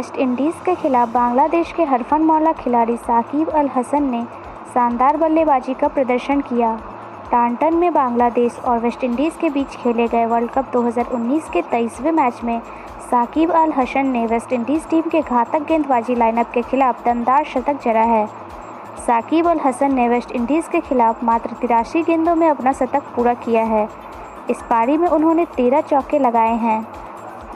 West Indies के खिलाफ बांग्लादेश के हरफन मौला खिलाड़ी साकिब अल हसन ने शानदार बल्लेबाजी का प्रदर्शन किया। टांटन में बांग्लादेश और वेस्टइंडीज़ के बीच खेले गए वर्ल्ड कप 2019 के तेईसवें मैच में साकिब अल हसन ने वेस्टइंडीज़ टीम के घातक गेंदबाजी लाइनअप के खिलाफ दमदार शतक जड़ा है। साकिब अल हसन ने वेस्टइंडीज़ के खिलाफ मात्र तिरासी गेंदों में अपना शतक पूरा किया है। इस पारी में उन्होंने तेरह चौके लगाए हैं।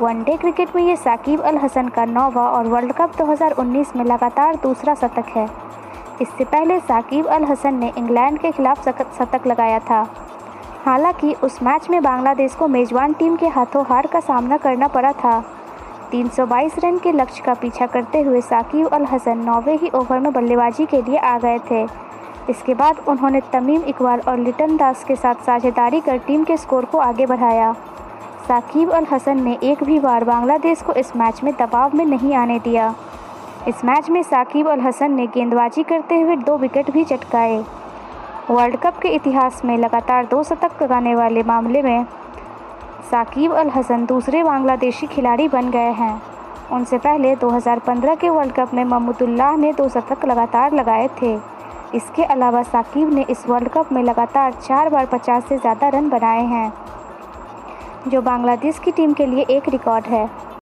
वनडे क्रिकेट में ये साकिब अल हसन का नौवा और वर्ल्ड कप 2019 में लगातार दूसरा शतक है। इससे पहले साकिब अल हसन ने इंग्लैंड के खिलाफ शतक लगाया था। हालाँकि उस मैच में बांग्लादेश को मेजबान टीम के हाथों हार का सामना करना पड़ा था। 322 रन के लक्ष्य का पीछा करते हुए साकिब अल हसन नौवे ही ओवर में बल्लेबाजी के लिए आ गए थे। इसके बाद उन्होंने तमीम इकबाल और लिटन दास के साथ साझेदारी कर टीम के स्कोर को आगे बढ़ाया। साकिब अल हसन ने एक भी बार बांग्लादेश को इस मैच में दबाव में नहीं आने दिया। इस मैच में साकिब अल हसन ने गेंदबाजी करते हुए दो विकेट भी चटकाए। वर्ल्ड कप के इतिहास में लगातार दो शतक लगाने वाले मामले में साकिब अल हसन दूसरे बांग्लादेशी खिलाड़ी बन गए हैं। उनसे पहले 2015 के वर्ल्ड कप में महमूदुल्लाह ने दो शतक लगातार लगाए थे। इसके अलावा साकिब ने इस वर्ल्ड कप में लगातार चार बार पचास से ज़्यादा रन बनाए हैं। जो बांग्लादेश की टीम के लिए एक रिकॉर्ड है।